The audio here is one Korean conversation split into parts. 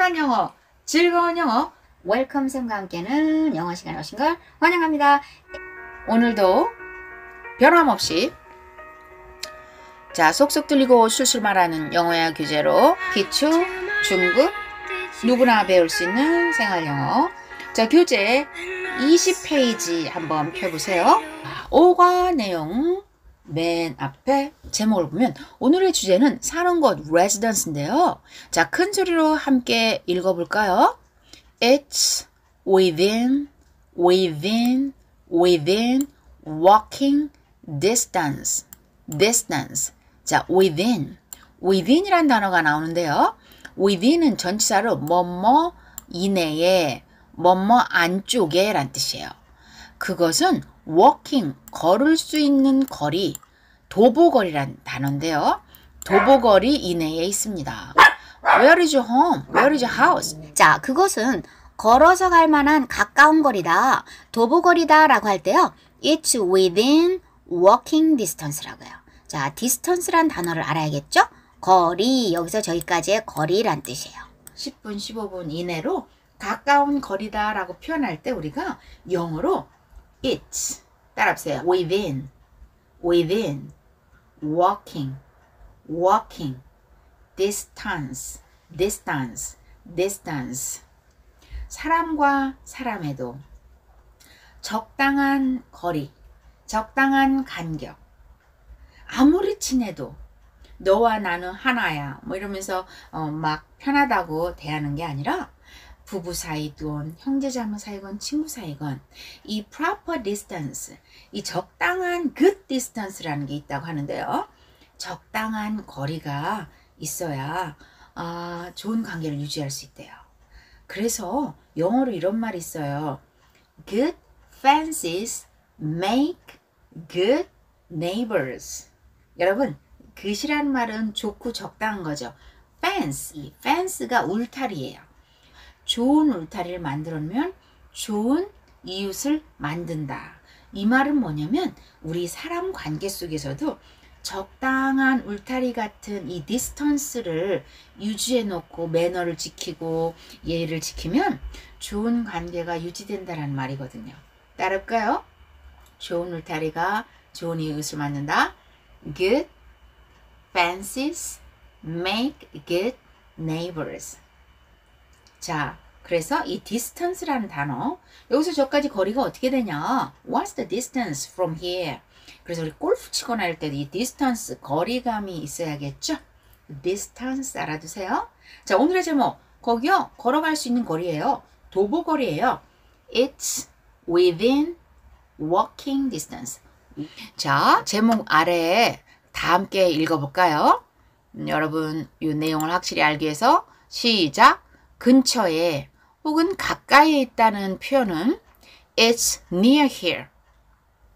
행복한 영어, 즐거운 영어, 웰컴 쌤과 함께는 영어 시간에 오신 걸 환영합니다. 오늘도 변함없이 자 쏙쏙 들리고 술술 말하는 영어야 교재로 기초, 중급, 누구나 배울 수 있는 생활 영어. 자 교재 20페이지 한번 펴보세요. 오과 내용 맨 앞에 제목을 보면 오늘의 주제는 사는 곳 residence인데요. 자, 큰 소리로 함께 읽어볼까요? It's within, within, within walking distance, distance. 자, within, within이란 단어가 나오는데요. within은 전치사로 뭐뭐 이내에, 뭐뭐 안쪽에 란 뜻이에요. 그것은 walking, 걸을 수 있는 거리, 도보거리란 단어인데요. 도보거리 이내에 있습니다. Where is your home? Where is your house? 자, 그것은 걸어서 갈 만한 가까운 거리다, 도보거리다 라고 할 때요. It's within walking distance라고요. 자, distance란 단어를 알아야겠죠? 거리, 여기서 저기까지의 거리란 뜻이에요. 10분, 15분 이내로 가까운 거리다 라고 표현할 때 우리가 영어로 it's 따라하세요. within, within, walking, walking, distance, distance, distance. 사람과 사람에도 적당한 거리, 적당한 간격. 아무리 친해도 너와 나는 하나야. 뭐 이러면서 어, 막 편하다고 대하는 게 아니라 부부 사이건 형제 자매 사이건 친구 사이건 이 proper distance, 이 적당한 good distance라는 게 있다고 하는데요. 적당한 거리가 있어야 아, 좋은 관계를 유지할 수 있대요. 그래서 영어로 이런 말이 있어요. Good fences make good neighbors. 여러분, good이라는 말은 좋고 적당한 거죠. fence, 이 fence가 울타리예요. 좋은 울타리를 만들어놓으면 좋은 이웃을 만든다. 이 말은 뭐냐면 우리 사람 관계 속에서도 적당한 울타리 같은 이 distance를 유지해 놓고 매너를 지키고 예의를 지키면 좋은 관계가 유지된다는 말이거든요. 따를까요? 좋은 울타리가 좋은 이웃을 만든다. Good fences make good neighbors. 자, 그래서 이 distance라는 단어 여기서 저까지 거리가 어떻게 되냐? What's the distance from here? 그래서 우리 골프 치거나 할 때도 이 distance 거리감이 있어야겠죠? distance 알아두세요. 자, 오늘의 제목 거기요 걸어갈 수 있는 거리예요. 도보거리예요. It's within walking distance. 자, 제목 아래에 다 함께 읽어볼까요? 음, 여러분 이 내용을 확실히 알기 위해서 시작 근처에 혹은 가까이에 있다는 표현은 It's near here.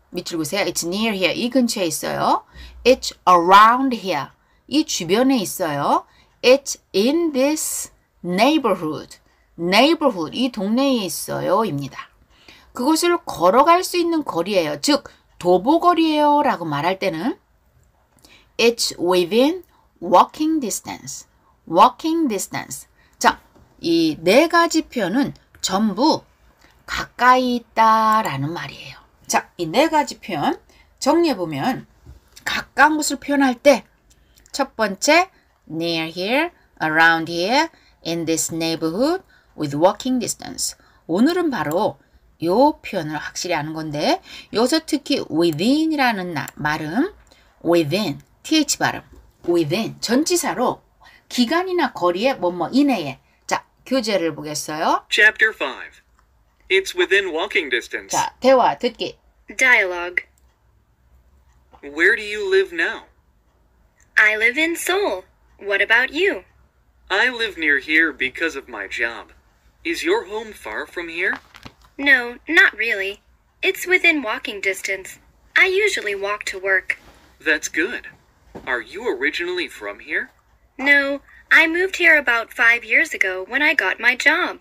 밑줄 그으세요. It's near here. 이 근처에 있어요. It's around here. 이 주변에 있어요. It's in this neighborhood. neighborhood. 이 동네에 있어요. 입니다. 그곳을 걸어갈 수 있는 거리예요. 즉, 도보거리예요. 라고 말할 때는 It's within walking distance. walking distance. 자, 이 네 가지 표현은 전부 가까이 있다라는 말이에요. 자, 이 네 가지 표현 정리해 보면 가까운 곳을 표현할 때 첫 번째 near here, around here, in this neighborhood, with walking distance. 오늘은 바로 요 표현을 확실히 아는 건데 여기서 특히 within이라는 말은 within, th 발음, within 전치사로 기간이나 거리에 뭐뭐 이내에 자 교재를 보겠어요. Chapter 5. It's within walking distance. 자 대화 듣기 Dialogue. Where do you live now? I live in Seoul. What about you? I live near here because of my job. Is your home far from here? No, not really. It's within walking distance. I usually walk to work. That's good. Are you originally from here? No, I moved here about five years ago when I got my job.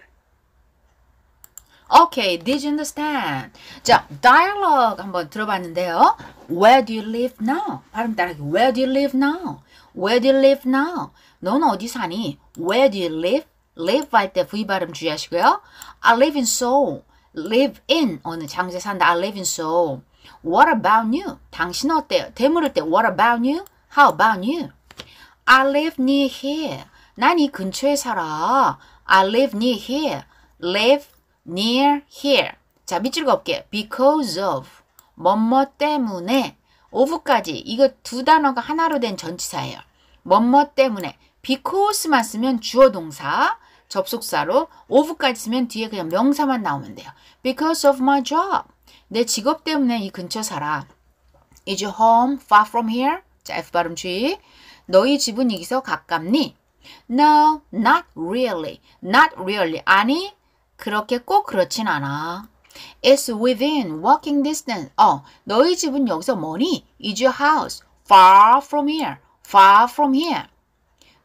Okay, did you understand? 자, dialogue 한번 들어봤는데요. Where do you live now? 발음 따라하기. Where do you live now? Where do you live now? 넌 어디 사니? Where do you live live 할 때 V 발음 주의하시고요. I live in Seoul. live in 어느 장소에 산다. I live in Seoul. What about you? 당신은 어때요? 되물을 때 What about you? How about you? I live near here. 난 이 근처에 살아. I live near here. live near here. 자, 밑줄 긋게. because of. 뭐뭐 때문에. of까지. 이거 두 단어가 하나로 된 전치사예요. 뭐뭐 때문에. because만 쓰면 주어 동사. 접속사로 of까지 쓰면 뒤에 그냥 명사만 나오면 돼요. because of my job. 내 직업 때문에 이 근처 살아. Is your home far from here? 자, F 발음 주의. 너희 집은 여기서 가깝니? No, not really. Not really. 아니, 그렇게 꼭 그렇진 않아. It's within walking distance. 어, 너희 집은 여기서 뭐니? Is your house far from here? Far from here.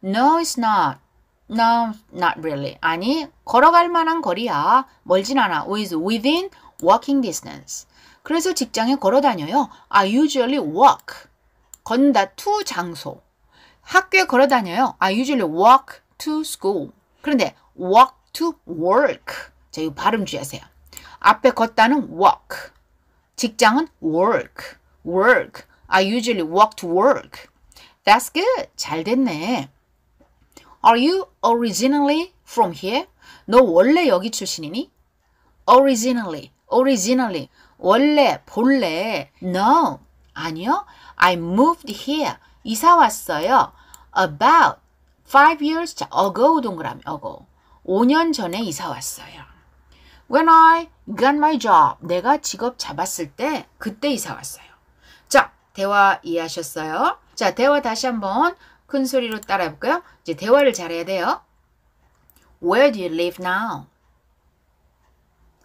No, it's not. No, not really. 아니, 걸어갈 만한 거리야. 멀진 않아. Is within walking distance. 그래서 직장에 걸어 다녀요. I usually walk. 걷는다 to 장소. 학교에 걸어 다녀요. I usually walk to school. 그런데 walk to work. 자, 이 발음 주의하세요. 앞에 걷다는 walk. 직장은 work. work. I usually walk to work. That's good. 잘 됐네. Are you originally from here? 너 원래 여기 출신이니? Originally. Originally. 원래, 본래. No. 아니요. I moved here. 이사 왔어요. About five years ago 동그라미 ago. 5년 전에 이사 왔어요. When I got my job. 내가 직업 잡았을 때 그때 이사 왔어요. 자, 대화 이해하셨어요? 자, 대화 다시 한번 큰 소리로 따라해 볼까요? 이제 대화를 잘해야 돼요. Where do you live now?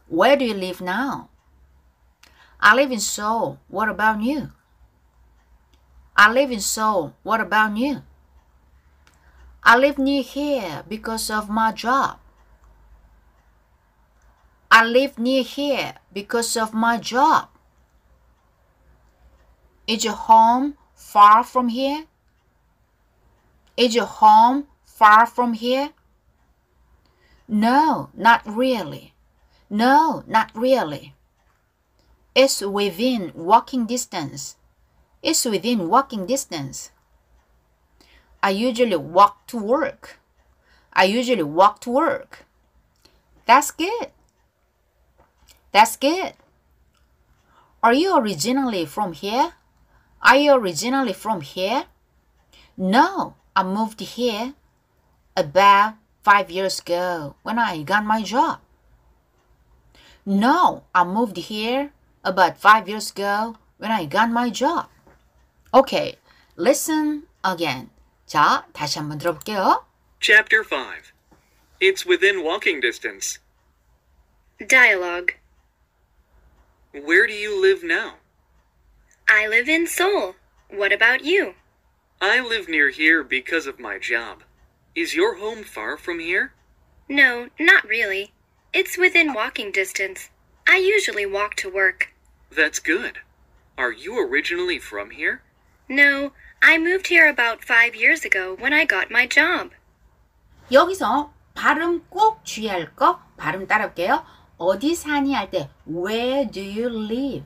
Where do you live now? I live in Seoul. What about you? I live in Seoul. What about you? I live near here because of my job. I live near here because of my job. Is your home far from here? Is your home far from here? No, not really. No, not really. It's within walking distance. It's within walking distance. I usually walk to work. I usually walk to work. That's good. That's good. Are you originally from here? Are you originally from here? No, I moved here about five years ago when I got my job. No, I moved here about five years ago when I got my job. Okay, listen again. 자, 다시 한번 들어볼게요. Chapter 5. It's within walking distance. Dialogue. Where do you live now? I live in Seoul. What about you? I live near here because of my job. Is your home far from here? No, not really. It's within walking distance. I usually walk to work. That's good. Are you originally from here? No, I moved here about five years ago when I got my job. 여기서 발음 꼭 주의할 거 발음 따라올게요. 어디 사니 할 때 Where do you live?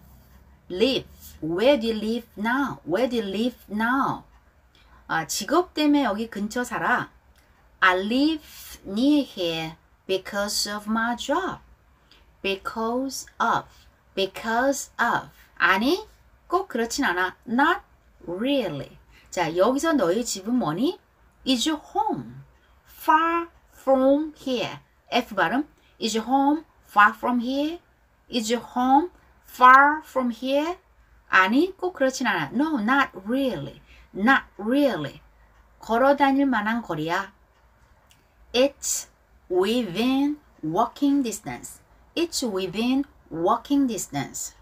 Live. Where do you live now? Where do you live now? 아, 직업 때문에 여기 근처 살아. I live near here because of my job. Because of. Because of. 아니, 꼭 그렇진 않아. Not really. 자, 여기서 너희 집은 뭐니? Is your home far from here? F 발음. Is your home far from here? Is your home far from here? 아니, 꼭 그렇진 않아. No, not really. Not really. 걸어 다닐 만한 거리야. It's within walking distance. It's within walking distance.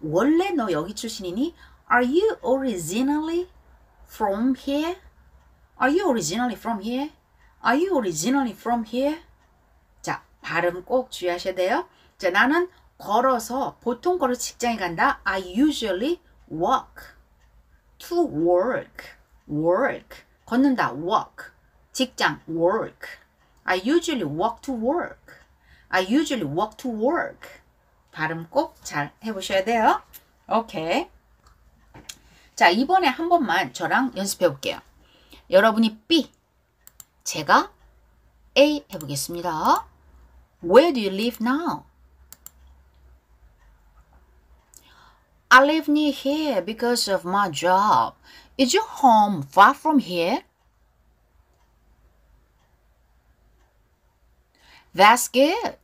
원래 너 여기 출신이니? Are you originally from here? Are you originally from here? Are you originally from here? 자, 발음 꼭 주의하셔야 돼요. 자, 나는 걸어서 보통 걸어 직장에 간다. I usually walk to work. work. 걷는다. walk. 직장 work. I usually walk to work. I usually walk to work. 발음 꼭 잘 해보셔야 돼요. 오케이. 자, 이번에 한 번만 저랑 연습해 볼게요. 여러분이 B, 제가 A 해보겠습니다. Where do you live now? I live near here because of my job. Is your home far from here? That's good.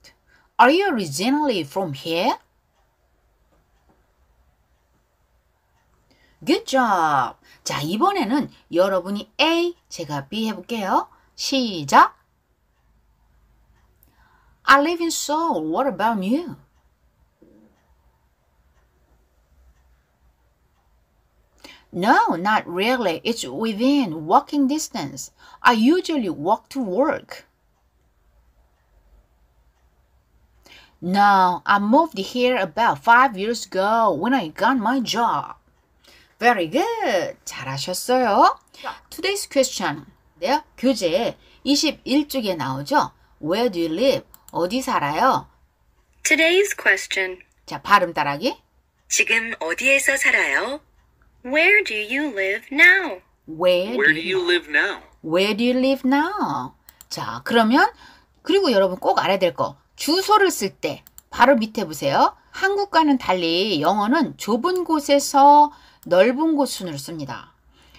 Are you originally from here? Good job. 자, 이번에는 여러분이 A, 제가 B 해볼게요. 시작. I live in Seoul. What about you? No, not really. It's within walking distance. I usually walk to work. No, I moved here about five years ago when I got my job. Very good. 잘하셨어요. Today's question. 네, 교재 21쪽에 나오죠. Where do you live? 어디 살아요? Today's question. 자, 발음 따라하기. 지금 어디에서 살아요? Where do you live now? Where, Where do you live now? Where do you live now? 자, 그러면 그리고 여러분 꼭 알아야 될 거. 주소를 쓸 때 바로 밑에 보세요. 한국과는 달리 영어는 좁은 곳에서 넓은 곳 순으로 씁니다.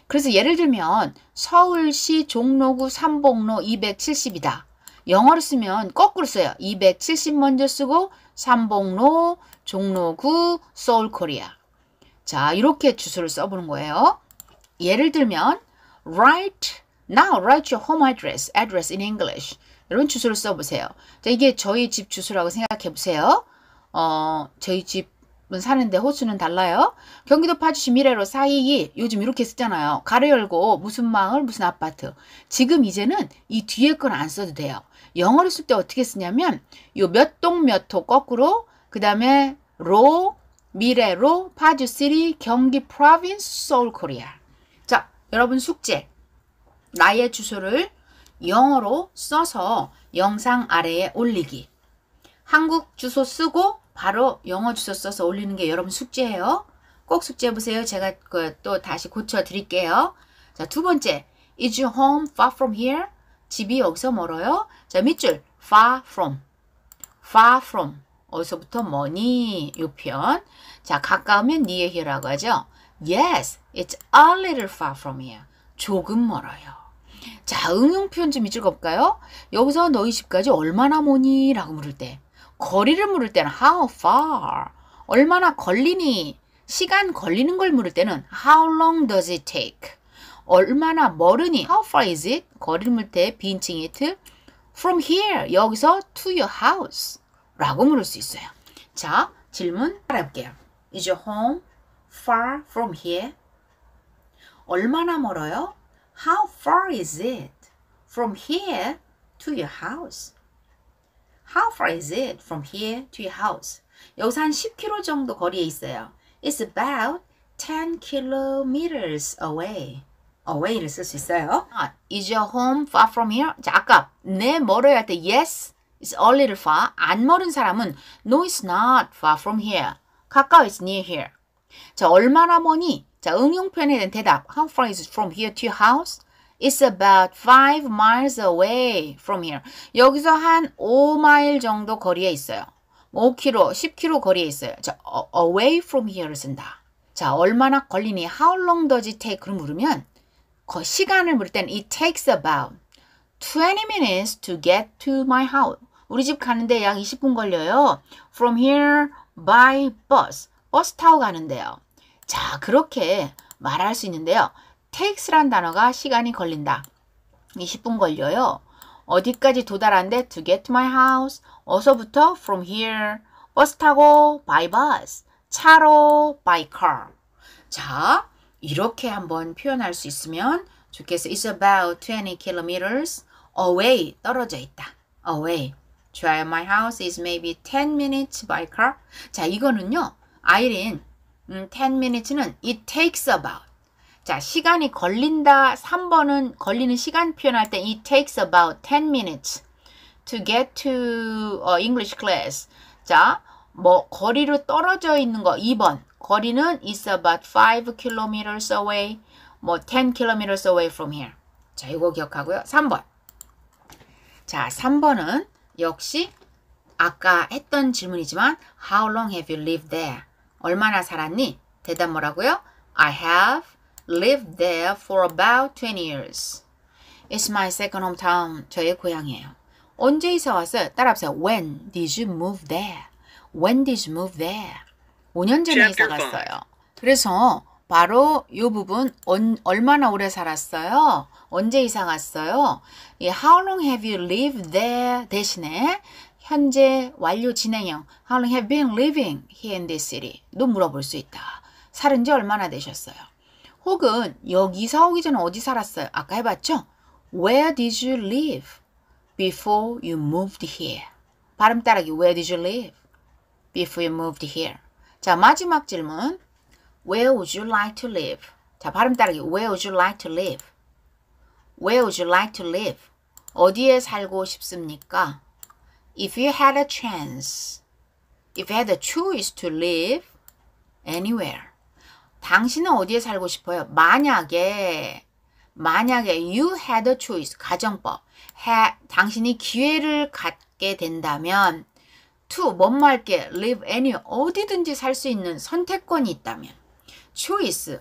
그래서 예를 들면 서울시 종로구 삼봉로 270이다. 영어로 쓰면 거꾸로 써요. 270 먼저 쓰고 삼봉로 종로구 서울 코리아. 자, 이렇게 주소를 써보는 거예요. 예를 들면 write now write your home address address in English. 여러분 주소를 써보세요. 자, 이게 저희 집 주소라고 생각해 보세요. 어, 저희 집은 사는데 호수는 달라요. 경기도 파주시 미래로 422 요즘 이렇게 쓰잖아요. 가로 열고 무슨 마을 무슨 아파트. 지금 이제는 이 뒤에 건 안 써도 돼요. 영어로 쓸때 어떻게 쓰냐면 요 몇 동 몇 호 거꾸로 그 다음에 로 미래로 파주 city 경기 Province South Korea. 자, 여러분 숙제. 나의 주소를 영어로 써서 영상 아래에 올리기. 한국 주소 쓰고 바로 영어 주소 써서 올리는 게 여러분 숙제예요. 꼭 숙제해 보세요. 제가 그또 다시 고쳐 드릴게요. 자, 두 번째. Is your home far from here? 집이 여기서 멀어요? 자, 밑줄 far from. far from. 어디서부터 머니 요 편. 자, 가까우면 near here라고 하죠. Yes, it's a little far from here. 조금 멀어요. 자, 응용 표현 좀 읽어볼까요? 여기서 너희 집까지 얼마나 모니? 라고 물을 때. 거리를 물을 때는 how far? 얼마나 걸리니? 시간 걸리는 걸 물을 때는 how long does it take? 얼마나 멀으니? how far is it? 거리를 물을 때 빈칭 it from here 여기서 to your house 라고 물을 수 있어요. 자, 질문 알아볼게요. Is your home far from here? 얼마나 멀어요? How far is it from here to your house? How far is it from here to your house? 여기서 한 10km 정도 거리에 있어요. It's about 10 kilometers away. away를 쓸 수 있어요. 아, Is your home far from here? 자, 아까 내 멀어야 할 때 yes, it's a little far. 안 멀은 사람은 no, it's not far from here. 가까워, it's near here. 자, 얼마나 머니? 자, 응용 표현에 대한 대답. How far is it from here to your house? It's about 5 miles away from here. 여기서 한 5마일 정도 거리에 있어요. 5km, 10km 거리에 있어요. 자, away from here를 쓴다. 자, 얼마나 걸리니? How long does it take를 물으면 그 시간을 물을 때는 it takes about 20 minutes to get to my house. 우리 집 가는데 약 20분 걸려요. From here by bus. 버스 타고 가는데요. 자, 그렇게 말할 수 있는데요. Takes란 단어가 시간이 걸린다. 20분 걸려요. 어디까지 도달하는데 to get my house. 어서부터 from here. 버스 타고 by bus. 차로 by car. 자, 이렇게 한번 표현할 수 있으면 좋겠어요. It's about 20 kilometers away. 떨어져 있다. away. Try my house is maybe 10 minutes by car. 자, 이거는요. 아이린 음, 10 minutes는 it takes about. 자, 시간이 걸린다. 3번은 걸리는 시간 표현할 때 it takes about 10 minutes. to get to uh, English class. 자, 뭐 거리로 떨어져 있는 거 2번. 거리는 is about 5 kilometers away. 뭐 10 kilometers away from here. 자, 이거 기억하고요. 3번. 자, 3번은 역시 아까 했던 질문이지만 How long have you lived there? 얼마나 살았니? 대답 뭐라고요? I have lived there for about 20 years. It's my second hometown. 저의 고향이에요. 언제 이사 왔어요? 따라합시다. When did you move there? When did you move there? 5년 전에 이사. 갔어요. 그래서 바로 이 부분 언- 얼마나 오래 살았어요? 언제 이사 갔어요? 이 How long have you lived there 대신에 현재 완료 진행형 How long have you been living here in this city? 도 물어볼 수 있다. 살은 지 얼마나 되셨어요? 혹은 여기 이사 오기 전에 어디 살았어요? 아까 해봤죠? Where did you live before you moved here? 발음 따라하기 Where did you live before you moved here? 자 마지막 질문 Where would you like to live? 자 발음 따라하기 Where would you like to live? Where would you like to live? 어디에 살고 싶습니까? If you had a chance, if you had a choice to live anywhere. 당신은 어디에 살고 싶어요? 만약에 만약에 you had a choice 가정법 해, 당신이 기회를 갖게 된다면 to 뭐뭐 할게 live anywhere 어디든지 살 수 있는 선택권이 있다면 choice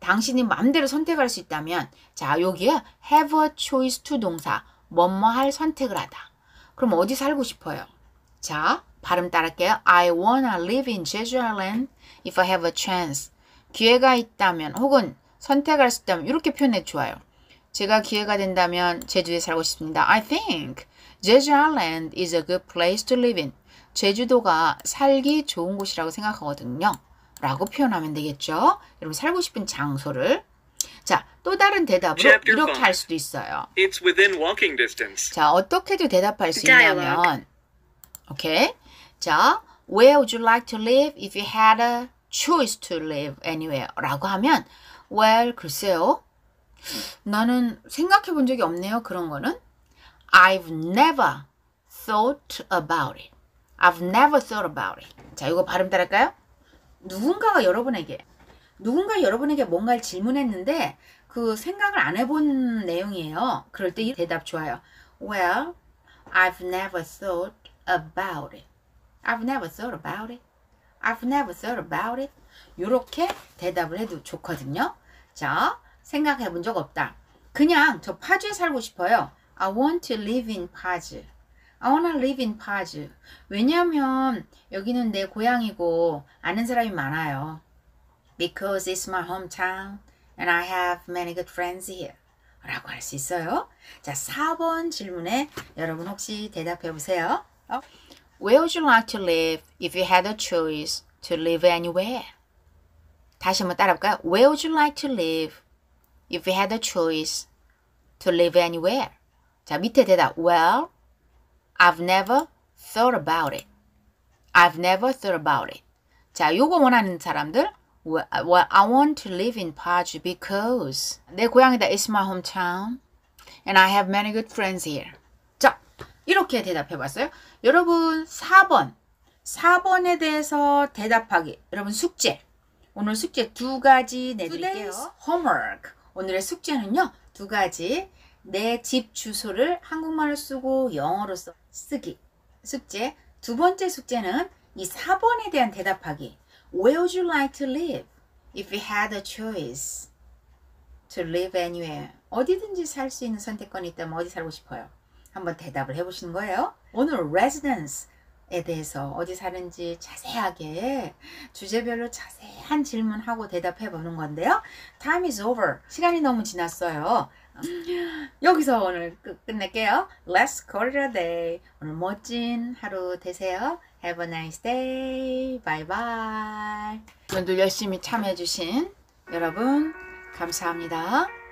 당신이 마음대로 선택할 수 있다면 자 여기에 have a choice to 동사 뭐뭐 할 선택을 하다 그럼 어디 살고 싶어요? 자 발음 따라할게요 I wanna live in Jeju Island if I have a chance 기회가 있다면 혹은 선택할 수 있다면 이렇게 표현해 좋아요. 제가 기회가 된다면 제주에 살고 싶습니다. I think Jeju Island is a good place to live in. 제주도가 살기 좋은 곳이라고 생각하거든요. 라고 표현하면 되겠죠. 여러분 살고 싶은 장소를 자, 또 다른 대답으로 이렇게. 할 수도 있어요. It's within walking distance. 자, 어떻게도 대답할 수. 있냐면 오케이. 자, where would you like to live if you had a choice to live anywhere? 라고 하면 well, 글쎄요. 나는 생각해 본 적이 없네요. 그런 거는. I've never thought about it. I've never thought about it. 자, 이거 발음 따랄까요? 누군가가 여러분에게 누군가 여러분에게 뭔가를 질문했는데 그 생각을 안 해본 내용이에요. 그럴 때 이 대답 좋아요. Well, I've never thought about it. I've never thought about it. I've never thought about it. 이렇게 대답을 해도 좋거든요. 자, 생각해 본 적 없다. 그냥 저 파주에 살고 싶어요. I want to live in 파주. I wanna live in 파주. 왜냐면 여기는 내 고향이고 아는 사람이 많아요. Because it's my hometown and I have many good friends here. 라고 할 수 있어요. 자, 4번 질문에 여러분 혹시 대답해 보세요. 어? Where would you like to live if you had a choice to live anywhere? 다시 한번 따라볼까요? Where would you like to live if you had a choice to live anywhere? 자, 밑에 대답. Well, I've never thought about it. I've never thought about it. 자, 요거 원하는 사람들. Well, well, I want to live in Paju because 내 고향이다. It's my hometown. And I have many good friends here. 자, 이렇게 대답해 봤어요. 여러분, 4번. 4번에 대해서 대답하기. 여러분, 숙제. 오늘 숙제 두 가지 내드릴게요. homework. 오늘의 숙제는요, 두 가지. 내 집 주소를 한국말로 쓰고 영어로 써 쓰기. 숙제. 두 번째 숙제는 이 4번에 대한 대답하기. Where would you like to live if you had a choice to live anywhere? 어디든지 살 수 있는 선택권이 있다면 어디 살고 싶어요? 한번 대답을 해보시는 거예요. 오늘 residence에 대해서 어디 사는지 자세하게 주제별로 자세한 질문하고 대답해 보는 건데요. Time is over. 시간이 너무 지났어요. 여기서 오늘 끝, 끝낼게요. Let's call it a day. 오늘 멋진 하루 되세요. Have a nice day. Bye bye. 오늘도 열심히 참여해주신 여러분 감사합니다.